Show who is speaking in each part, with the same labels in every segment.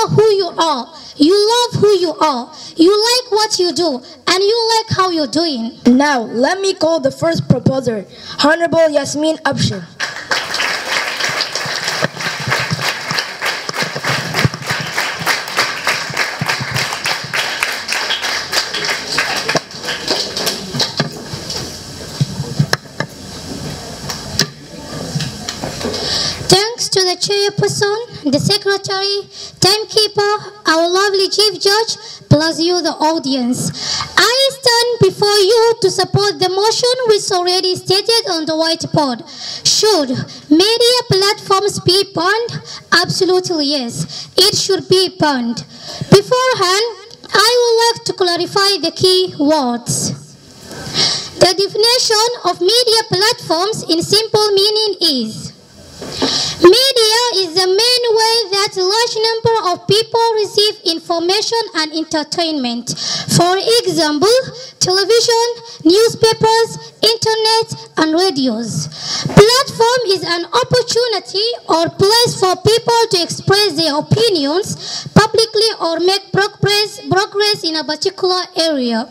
Speaker 1: know who you are, you love who you are, you like what you do, and you like how you're doing.
Speaker 2: Now, let me call the first proposer, Honorable Yasmin Abshir.
Speaker 1: Thanks to the chairperson, the secretary, timekeeper, our lovely chief judge, plus you, the audience. I stand before you to support the motion which already stated on the whiteboard. Should media platforms be banned? Absolutely yes. It should be banned. Beforehand, I would like to clarify the key words. The definition of media platforms in simple meaning is Media is the main way that a large number of people receive information and entertainment. For example, television, newspapers, internet, and radios. Platform is an opportunity or place for people to express their opinions publicly or make progress, progress in a particular area.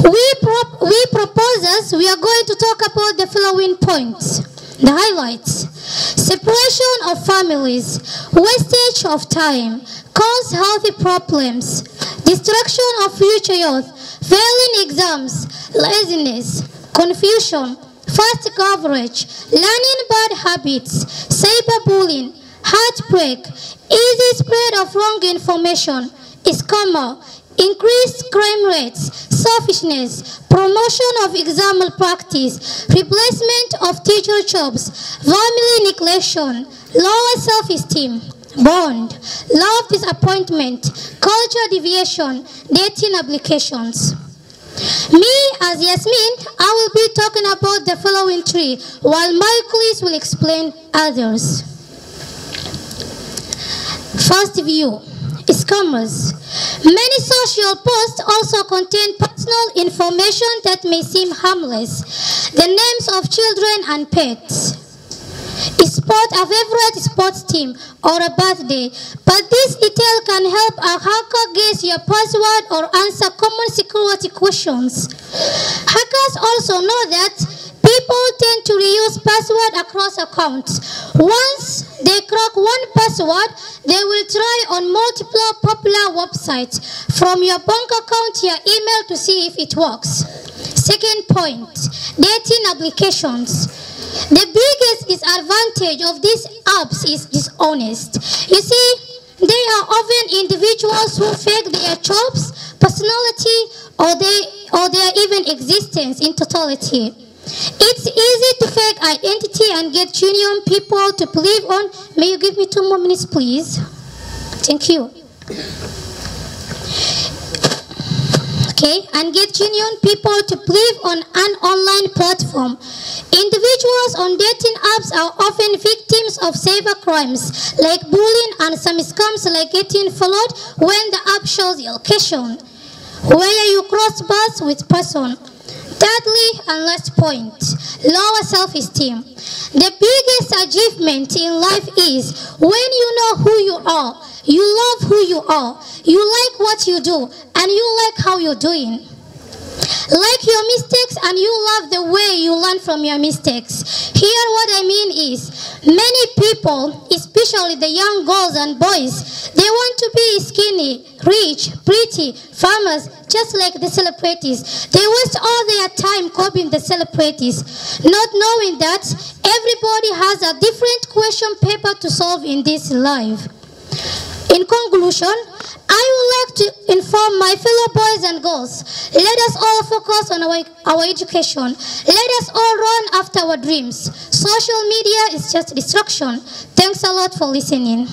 Speaker 1: We, pro- we proposers, we are going to talk about the following points. The highlights. Separation of families, wastage of time, cause healthy problems, destruction of future youth, failing exams, laziness, confusion, fast coverage, learning bad habits, cyberbullying, heartbreak, easy spread of wrong information, scammer, increased crime rates, selfishness, promotion of exam practice, replacement of teacher jobs, family neglection, lower self-esteem, bond, love disappointment, culture deviation, dating applications. Me, as Yasmin, I will be talking about the following three, while colleagues will explain others. First view, scammers. Many social posts also contain personal information that may seem harmless. The names of children and pets. a Sport, a favorite sports team or a birthday, but this detail can help a hacker guess your password or answer common security questions. Hackers also know that people tend to reuse password across accounts. Once password, they will try on multiple popular websites from your bank account your email to see if it works. Second point, dating applications. The biggest disadvantage of these apps is dishonest. You see, they are often individuals who fake their jobs, personality, or, they, or their even existence in totality. Easy to fake identity and get genuine people to believe on. May you give me two more minutes, please? Thank you. Okay, and get genuine people to believe on an online platform. Individuals on dating apps are often victims of cyber crimes like bullying and some scams like getting followed when the app shows your location, where you cross paths with person. Thirdly, and last point, lower self-esteem. The biggest achievement in life is when you know who you are, you love who you are, you like what you do, and you like how you're doing. Like your mistakes and you love the way you learn from your mistakes. Here what I mean is, many people, especially the young girls and boys, they want to be skinny, rich, pretty, famous, just like the celebrities. They waste all their time copying the celebrities, not knowing that everybody has a different question paper to solve in this life. In conclusion, I would like to my fellow boys and girls, let us all focus on our, our education. Let us all run after our dreams. Social media is just distraction. Thanks a lot for listening.